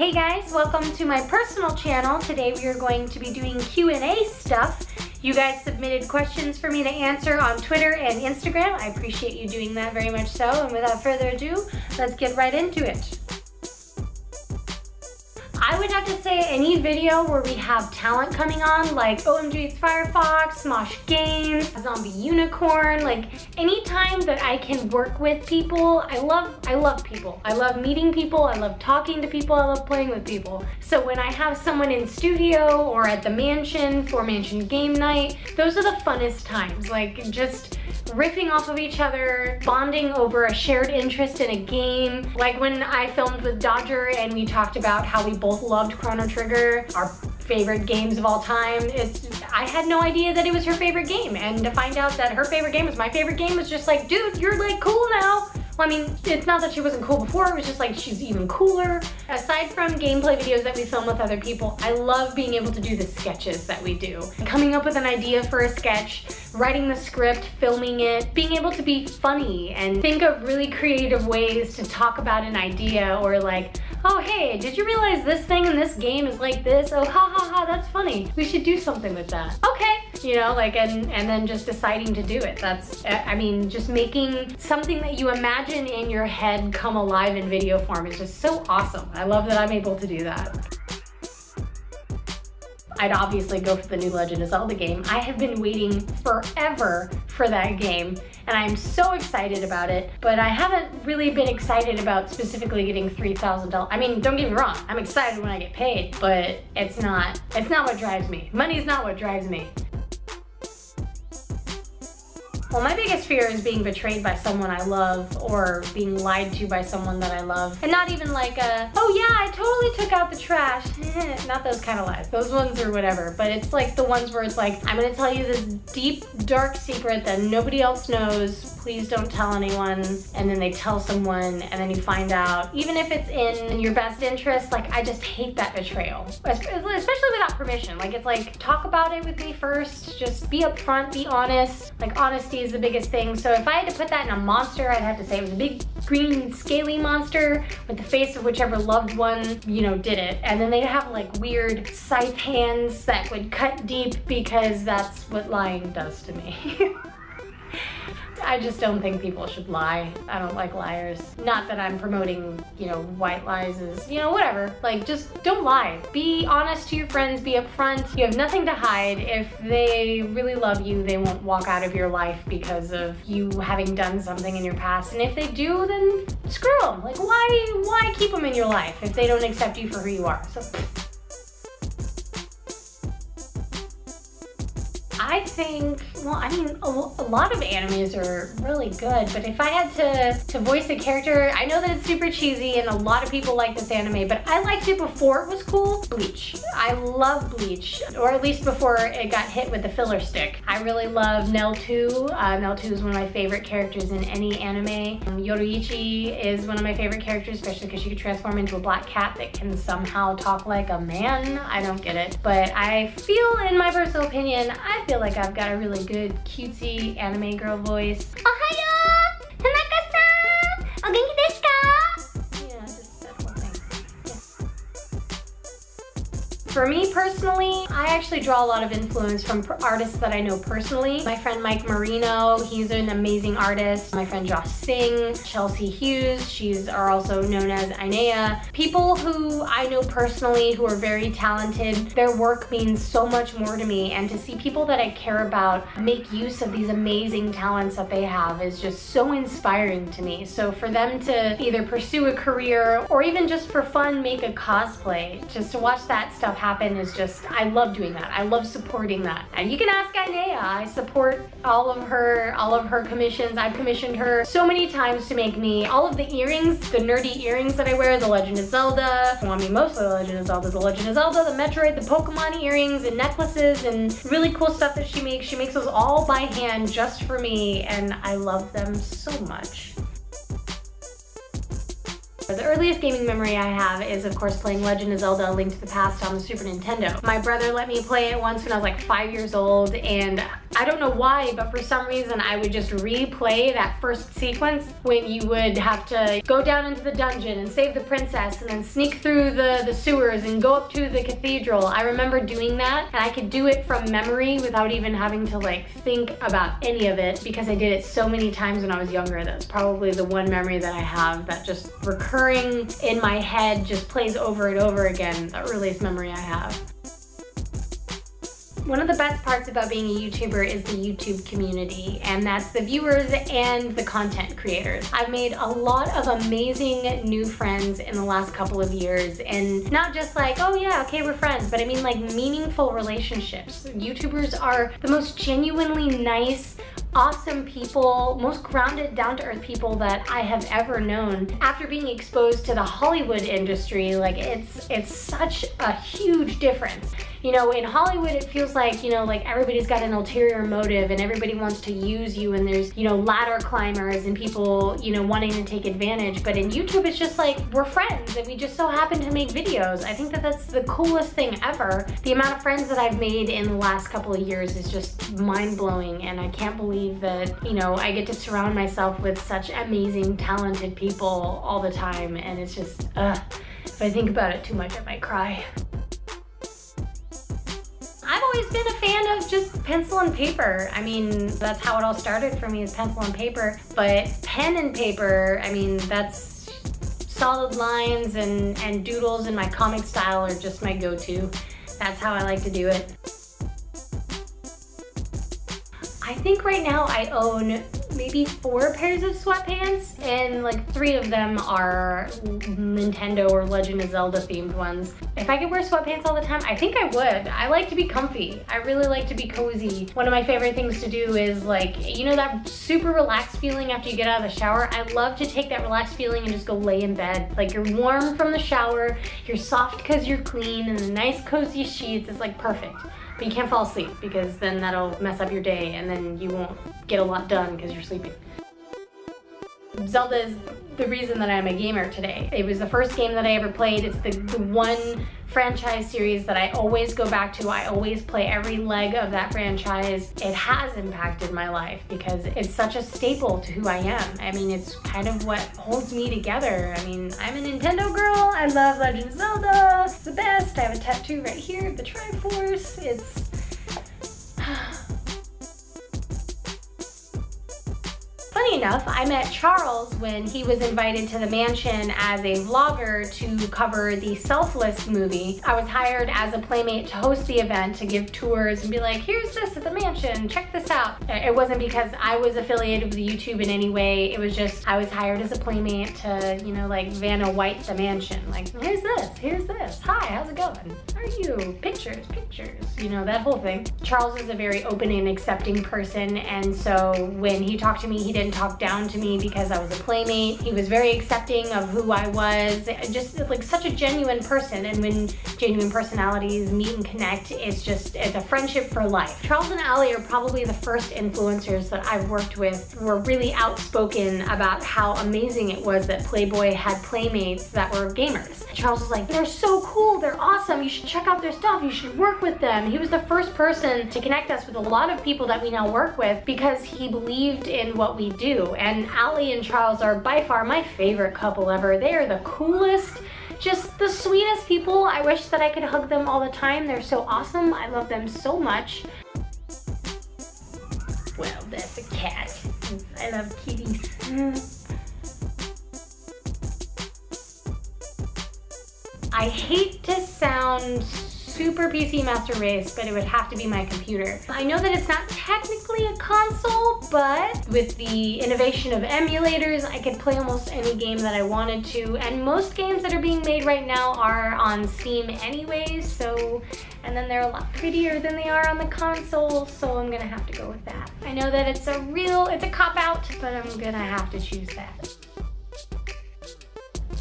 Hey guys, welcome to my personal channel. Today we are going to be doing Q&A stuff. You guys submitted questions for me to answer on Twitter and Instagram. I appreciate you doing that very much so. And without further ado, let's get right into it. Have to say any video where we have talent coming on, like OMG It's Firefox, Smosh Games, Zombie Unicorn, like anytime that I can work with people, I love, I love people. I love meeting people, I love talking to people, I love playing with people. So when I have someone in studio or at the mansion for mansion game night, those are the funnest times. Like just riffing off of each other, bonding over a shared interest in a game. Like when I filmed with Dodger and we talked about how we both loved Chrono Trigger, our favorite games of all time. It's, I had no idea that it was her favorite game. And to find out that her favorite game was my favorite game was just like, dude, you're like cool now. Well, I mean, it's not that she wasn't cool before, it was just like she's even cooler. Aside from gameplay videos that we film with other people, I love being able to do the sketches that we do. Coming up with an idea for a sketch, writing the script, filming it, being able to be funny and think of really creative ways to talk about an idea or like, oh hey, did you realize this thing in this game is like this? Oh ha ha ha, that's funny. We should do something with that. Okay, you know, like and and then just deciding to do it. That's uh, I mean, just making something that you imagine in your head come alive in video form is just so awesome. I love that I'm able to do that. I'd obviously go for the new Legend of Zelda game. I have been waiting forever for that game and I'm so excited about it, but I haven't really been excited about specifically getting $3,000. I mean, don't get me wrong, I'm excited when I get paid, but it's not, it's not what drives me. Money's not what drives me. Well, my biggest fear is being betrayed by someone I love or being lied to by someone that I love. And not even like a, oh yeah, I totally took out the trash. not those kind of lies. Those ones are whatever. But it's like the ones where it's like, I'm gonna tell you this deep, dark secret that nobody else knows. Please don't tell anyone. And then they tell someone and then you find out. Even if it's in your best interest, like I just hate that betrayal. Especially without permission. Like it's like, talk about it with me first. Just be upfront, be honest. Like honesty is the biggest thing. So if I had to put that in a monster, I'd have to say it was a big green scaly monster with the face of whichever loved one, you know, did it. And then they'd have like weird scythe hands that would cut deep because that's what lying does to me. I just don't think people should lie. I don't like liars. Not that I'm promoting, you know, white lies is, you know, whatever. Like, just don't lie. Be honest to your friends, be upfront. You have nothing to hide. If they really love you, they won't walk out of your life because of you having done something in your past. And if they do, then screw them. Like, why, why keep them in your life if they don't accept you for who you are? So. I think, well, I mean, a, a, lot of animes are really good, but if I had to, to voice a character, I know that it's super cheesy and a lot of people like this anime, but I liked it before it was cool. Bleach. I love Bleach, or at least before it got hit with the filler stick. I really love Nel Tu. Uh, Nel Tu is one of my favorite characters in any anime. Um, Yoruichi is one of my favorite characters, especially because she could transform into a black cat that can somehow talk like a man. I don't get it, but I feel, in my personal opinion, I feel like I've got a really good cutesy anime girl voice. Ohayo! Tanaka-san! Desu ka? Yeah, just that whole thing. For me personally, I actually draw a lot of influence from artists that I know personally. My friend Mike Maurino, he's an amazing artist. My friend Josh Singh, Chelsea Hughes, she's are also known as Aeneia. People who I know personally who are very talented, their work means so much more to me and to see people that I care about make use of these amazing talents that they have is just so inspiring to me. So for them to either pursue a career or even just for fun make a cosplay, just to watch that stuff happen is just, I love doing that. I love supporting that. And you can ask Aeneia. I support all of her, all of her commissions. I've commissioned her so many times to make me all of the earrings, the nerdy earrings that I wear, the Legend of Zelda. Well, I mean, mostly the Legend of Zelda, the Legend of Zelda, the Metroid, the Pokemon earrings and necklaces and really cool stuff that she makes. She makes those all by hand just for me and I love them so much. The earliest gaming memory I have is of course playing Legend of Zelda Link to the Past on the Super Nintendo. My brother let me play it once when I was like five years old and I don't know why, but for some reason I would just replay that first sequence when you would have to go down into the dungeon and save the princess and then sneak through the, the sewers and go up to the cathedral. I remember doing that and I could do it from memory without even having to like think about any of it because I did it so many times when I was younger. That's probably the one memory that I have that just recurring in my head just plays over and over again. The earliest memory I have. One of the best parts about being a YouTuber is the YouTube community, and that's the viewers and the content creators. I've made a lot of amazing new friends in the last couple of years, and not just like, oh yeah, okay, we're friends, but I mean like meaningful relationships. YouTubers are the most genuinely nice, awesome people, most grounded, down-to-earth people that I have ever known. After being exposed to the Hollywood industry, like it's it's such a huge difference. You know, in Hollywood it feels like, you know, like everybody's got an ulterior motive and everybody wants to use you and there's, you know, ladder climbers and people, you know, wanting to take advantage. But in YouTube it's just like we're friends and we just so happen to make videos. I think that that's the coolest thing ever. The amount of friends that I've made in the last couple of years is just mind-blowing and I can't believe believe that, you know, I get to surround myself with such amazing, talented people all the time. And it's just, if I think about it too much, I might cry. I've always been a fan of just pencil and paper. I mean, that's how it all started for me is pencil and paper. But pen and paper, I mean, that's solid lines and, and doodles in my comic style are just my go-to. That's how I like to do it. Think right now I own maybe four pairs of sweatpants and like three of them are Nintendo or Legend of Zelda themed ones. If I could wear sweatpants all the time, I think I would. I like to be comfy. I really like to be cozy. One of my favorite things to do is like, you know that super relaxed feeling after you get out of the shower? I love to take that relaxed feeling and just go lay in bed. Like you're warm from the shower, you're soft because you're clean and the nice cozy sheets is like perfect. But you can't fall asleep because then that'll mess up your day and then you won't get a lot done because you're sleeping. Zelda is the reason that I'm a gamer today. It was the first game that I ever played. It's the, the one franchise series that I always go back to. I always play every leg of that franchise. It has impacted my life because it's such a staple to who I am. I mean, it's kind of what holds me together. I mean, I'm a Nintendo girl. I love Legend of Zelda. It's the best. I have a tattoo right here the Triforce. It's Enough, I met Charles when he was invited to the mansion as a vlogger to cover the Selfless movie. I was hired as a playmate to host the event, to give tours and be like, here's this at the mansion, check this out. It wasn't because I was affiliated with YouTube in any way, it was just I was hired as a playmate to, you know, like Vanna White the mansion. Like, here's this, here's this, hi, how's it going? How are you? Pictures, pictures, you know, that whole thing. Charles is a very open and accepting person and so when he talked to me, he didn't didn't talk down to me because I was a playmate. He was very accepting of who I was, just like such a genuine person. And when genuine personalities meet and connect, it's just, it's a friendship for life. Charles and Alli are probably the first influencers that I've worked with who were really outspoken about how amazing it was that Playboy had playmates that were gamers. Charles was like, they're so cool, they're awesome, you should check out their stuff, you should work with them. He was the first person to connect us with a lot of people that we now work with because he believed in what we do. And Alli and Charles are by far my favorite couple ever. They are the coolest, just the sweetest people. I wish that I could hug them all the time. They're so awesome. I love them so much. Well, that's a cat. I love kitties. I hate to sound super PC Master Race, but it would have to be my computer. I know that it's not technically a console, but with the innovation of emulators, I could play almost any game that I wanted to, and most games that are being made right now are on Steam anyways, so, and then they're a lot prettier than they are on the console, so I'm gonna have to go with that. I know that it's a real, it's a cop-out, but I'm gonna have to choose that.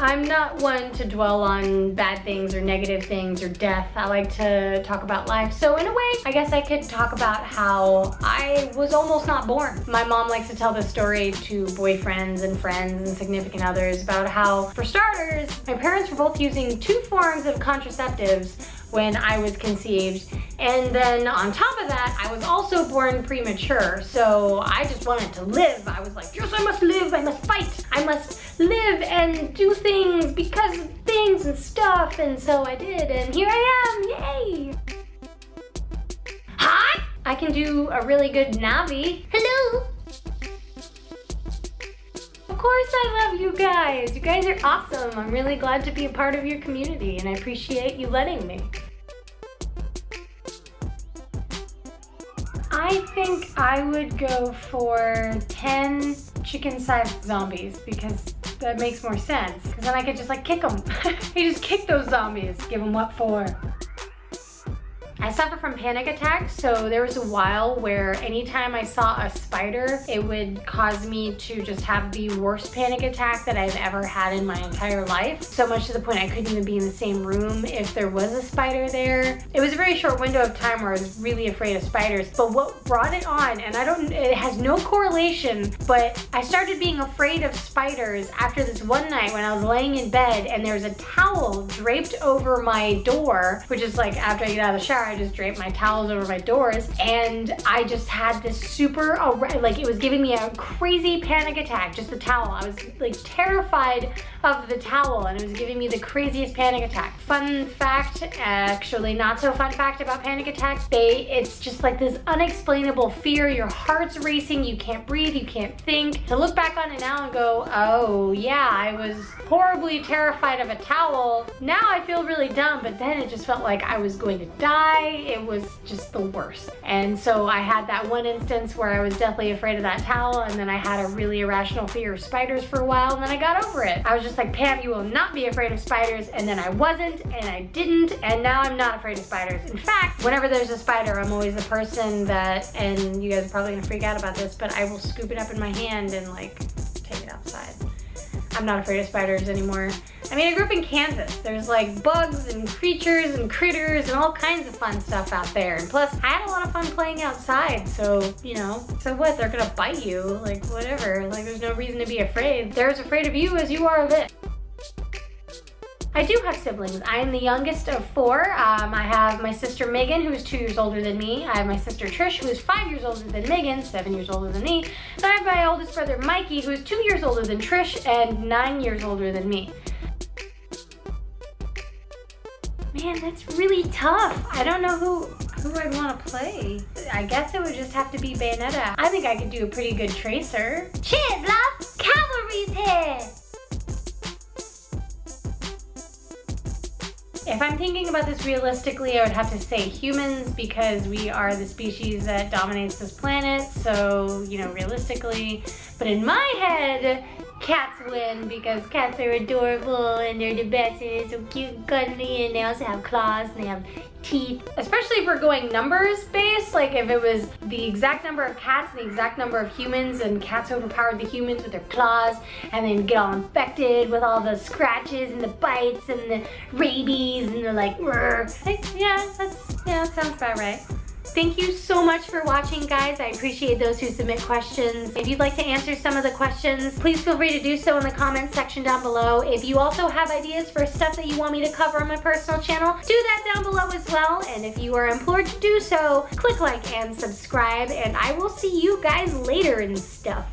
I'm not one to dwell on bad things or negative things or death. I like to talk about life. So in a way, I guess I could talk about how I was almost not born. My mom likes to tell this story to boyfriends and friends and significant others about how, for starters, my parents were both using two forms of contraceptives when I was conceived. And then on top of that, I was also born premature. So I just wanted to live. I was like, yes, I must live. I must fight. I must live and do things because of things and stuff. And so I did. And here I am. Yay. Hi. I can do a really good Navi. Hello. Of course I love you guys. You guys are awesome. I'm really glad to be a part of your community and I appreciate you letting me. I think I would go for 10 chicken-sized zombies because that makes more sense. Because then I could just like kick them. you just kick those zombies. Give them what for. Suffer from panic attacks, so there was a while where anytime I saw a spider, it would cause me to just have the worst panic attack that I've ever had in my entire life. So much to the point I couldn't even be in the same room if there was a spider there. It was a very short window of time where I was really afraid of spiders, but what brought it on, and I don't, it has no correlation, but I started being afraid of spiders after this one night when I was laying in bed and there was a towel draped over my door, which is like after I get out of the shower, I just drape my towels over my doors and I just had this super, like it was giving me a crazy panic attack, just the towel. I was like terrified of the towel and it was giving me the craziest panic attack. Fun fact, actually not so fun fact about panic attacks, they, it's just like this unexplainable fear, your heart's racing, you can't breathe, you can't think. To look back on it now and go, oh yeah, I was horribly terrified of a towel. Now I feel really dumb, but then it just felt like I was going to die it was just the worst. And so I had that one instance where I was deathly afraid of that towel and then I had a really irrational fear of spiders for a while and then I got over it. I was just like, Pam, you will not be afraid of spiders. And then I wasn't and I didn't and now I'm not afraid of spiders. In fact, whenever there's a spider, I'm always the person that, and you guys are probably gonna freak out about this, but I will scoop it up in my hand and like. I'm not afraid of spiders anymore. I mean, I grew up in Kansas. There's like bugs and creatures and critters and all kinds of fun stuff out there. And plus, I had a lot of fun playing outside. So, you know, so what? They're gonna bite you. Like, whatever. Like, there's no reason to be afraid. They're as afraid of you as you are of it. I do have siblings. I am the youngest of four. Um, I have my sister Megan, who is two years older than me. I have my sister Trish, who is five years older than Megan, seven years older than me. And I have my oldest brother Mikey, who is two years older than Trish and nine years older than me. Man, that's really tough. I don't know who who I'd want to play. I guess it would just have to be Bayonetta. I think I could do a pretty good Tracer. Shit, love! Cavalry's here! If I'm thinking about this realistically, I would have to say humans because we are the species that dominates this planet. So, you know, realistically. But in my head, cats win because cats are adorable and they're the best and they're so cute and cuddly and they also have claws and they have teeth. Especially if we're going numbers based, like if it was the exact number of cats and the exact number of humans and cats overpowered the humans with their claws and then get all infected with all the scratches and the bites and the rabies and they're like, yeah, that's, yeah, that sounds about right. Thank you so much for watching, guys. I appreciate those who submit questions. If you'd like to answer some of the questions, please feel free to do so in the comments section down below. If you also have ideas for stuff that you want me to cover on my personal channel, do that down below as well. And if you are implored to do so, click like and subscribe, and I will see you guys later and stuff.